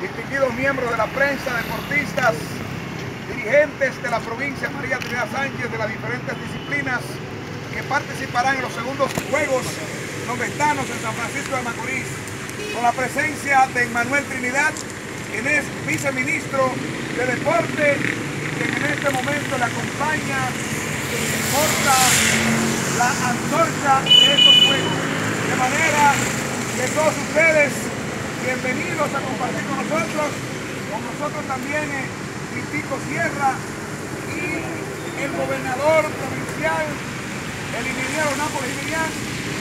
distinguidos miembros de la prensa, deportistas, dirigentes de la provincia María Trinidad Sánchez de las diferentes disciplinas que participarán en los segundos Juegos Nogestanos en San Francisco de Macorís, con la presencia de Manuel Trinidad, quien es viceministro de Deporte quien en este momento le acompaña y porta la antorcha de estos Juegos. De manera que todos ustedes, bienvenidos a compartir con nosotros, con nosotros también eh, Critico Sierra y el gobernador provincial, el ingeniero Nápoles Miriam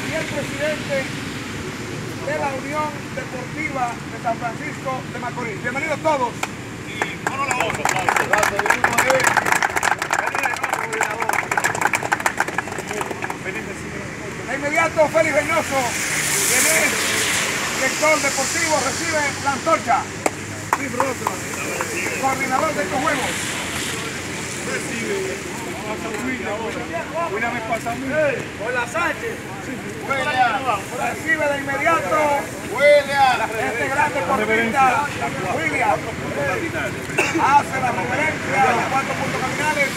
y el presidente de la Unión Deportiva de San Francisco de Macorís. Bienvenidos todos. Y mano la voz. De inmediato, Félix Reynoso, quien es director deportivo, recibe la antorcha. Coordinador de estos juegos. William. Hola Sánchez. Recibe de inmediato este gran deportista, William. Hace la reverencia a los cuatro puntos cardinales.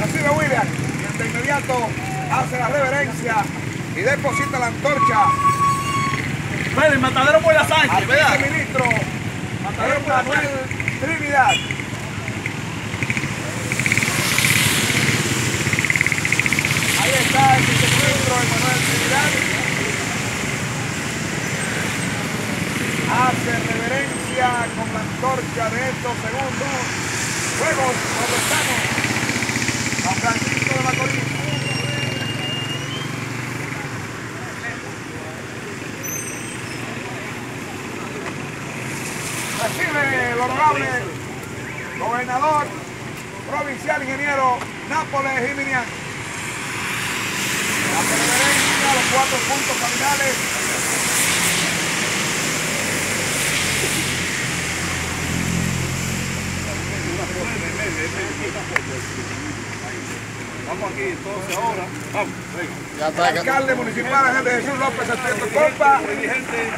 Recibe William y de inmediato hace la reverencia y deposita la antorcha el matadero por la al ¿verdad? viceministro Manuel Trinidad. Ahí está el viceministro Manuel Trinidad. Hace reverencia con la antorcha de estos segundos. Juegos donde estamos. San Francisco de Macorís. Recibe el honorable gobernador provincial ingeniero Nápoles Jiminian. La reverencia a los cuatro puntos cardinales. Vamos aquí entonces ahora. Vamos, venga. El alcalde municipal agente Jesús López Alfredo Colpa. Dirigente.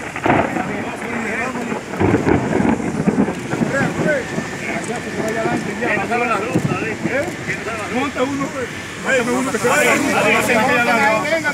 ¿Quién sabe la ruta? ¿Eh? ¿Quién sabe la ruta? Monta uno, Mándame uno que se Venga,